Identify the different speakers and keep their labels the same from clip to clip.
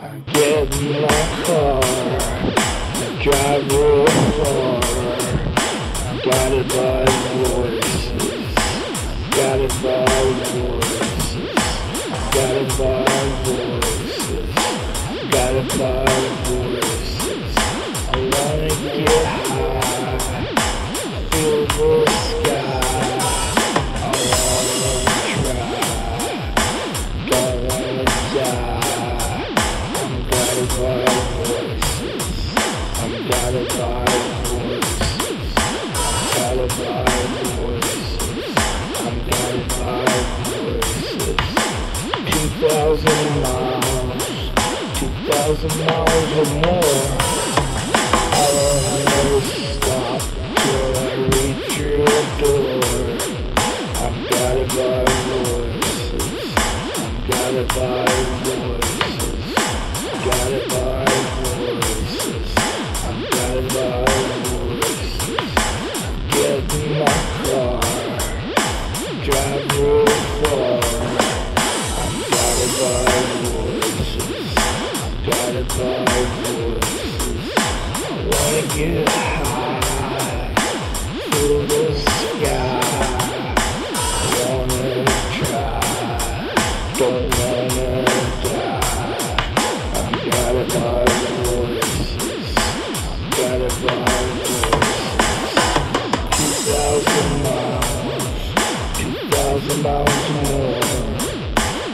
Speaker 1: Get in my car, drive real far. Gotta buy voices, Guided By Voices, Guided By Voices, Guided By Voices. I'm Guided By Voices. Two thousand miles, two thousand miles or more. I stop till I reach your door. I'm. I'm. High the sky. Wanna try, don't wanna. I've got a got a. Two thousand miles, two thousand miles more.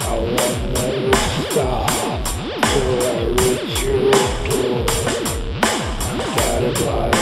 Speaker 1: I will never stop. the prize.